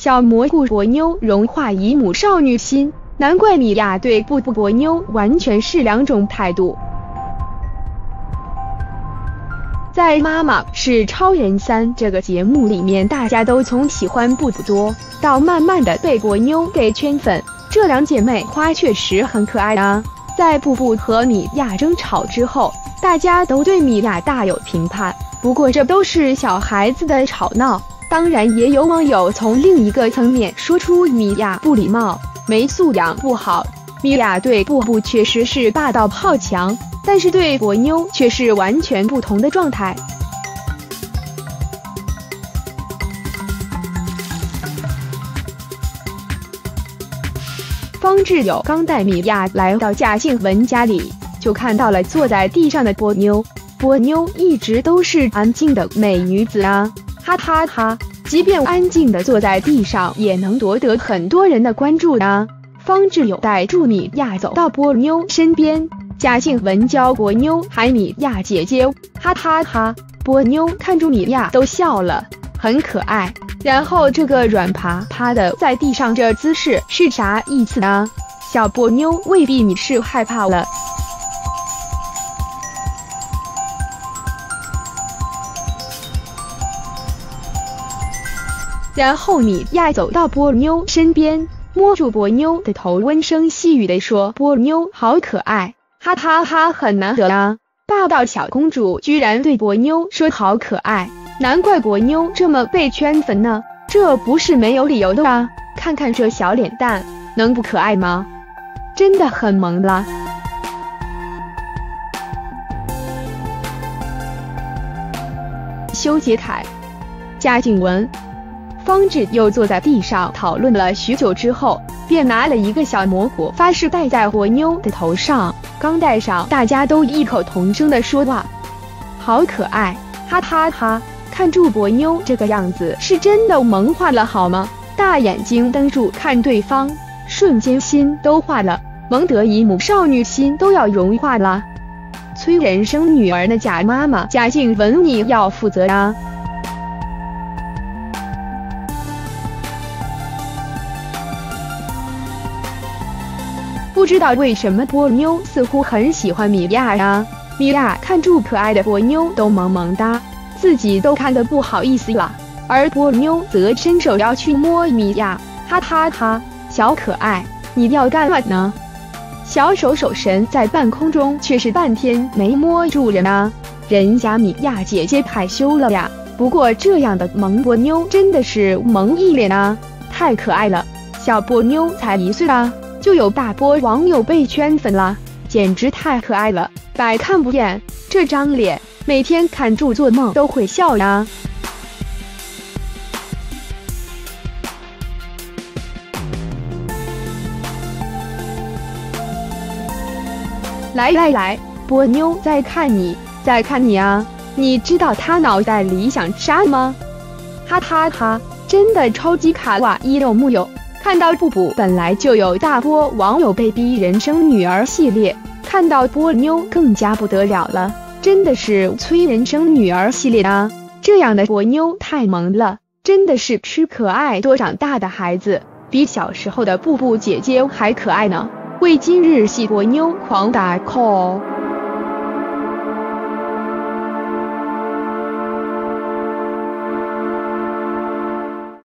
小蘑菇波妞融化姨母少女心，难怪米娅对布布波妞完全是两种态度。在《妈妈是超人三》这个节目里面，大家都从喜欢布布多，到慢慢的被波妞给圈粉。这两姐妹花确实很可爱啊！在布布和米娅争吵之后，大家都对米娅大有评判。不过这都是小孩子的吵闹。当然，也有网友从另一个层面说出米娅不礼貌、没素养、不好。米娅对布布确实是霸道好强，但是对波妞却是完全不同的状态。方志友刚带米娅来到贾静雯家里，就看到了坐在地上的波妞。波妞一直都是安静的美女子啊。哈哈哈！即便安静的坐在地上，也能夺得很多人的关注啊！方志友带住米娅走到波妞身边，贾静雯教波妞喊米娅姐姐，哈哈哈！波妞看住米娅都笑了，很可爱。然后这个软趴趴的在地上这姿势是啥意思呢？小波妞未必你是害怕了。然后米娅走到波妞身边，摸住波妞的头，温声细语的说：“波妞好可爱，哈哈哈，很难得啊！霸道小公主居然对波妞说好可爱，难怪波妞这么被圈粉呢，这不是没有理由的啊！看看这小脸蛋，能不可爱吗？真的很萌了。”修杰楷，贾静雯。方志又坐在地上讨论了许久之后，便拿了一个小蘑菇，发誓戴在波妞的头上。刚戴上，大家都异口同声的说：“哇，好可爱！”哈哈哈！看住波妞这个样子，是真的萌化了好吗？大眼睛瞪住看对方，瞬间心都化了，萌得姨母少女心都要融化了。催人生女儿的贾妈妈贾静雯，你要负责啊！知道为什么波妞似乎很喜欢米娅呀？米娅看住可爱的波妞都萌萌哒，自己都看得不好意思了。而波妞则伸手要去摸米娅，哈哈哈！小可爱，你要干嘛呢？小手手神在半空中，却是半天没摸住人啊！人家米娅姐姐害羞了呀。不过这样的萌波妞真的是萌一脸啊，太可爱了。小波妞才一岁啊。就有大波网友被圈粉了，简直太可爱了，百看不厌。这张脸，每天看住做梦都会笑呀。来来来，波妞在看你，在看你啊！你知道他脑袋里想啥吗？哈哈哈，真的超级卡哇伊有木有？看到布布本来就有大波网友被逼人生女儿系列，看到波妞更加不得了了，真的是催人生女儿系列啊！这样的波妞太萌了，真的是吃可爱多长大的孩子，比小时候的布布姐姐还可爱呢。为今日系波妞狂打 call。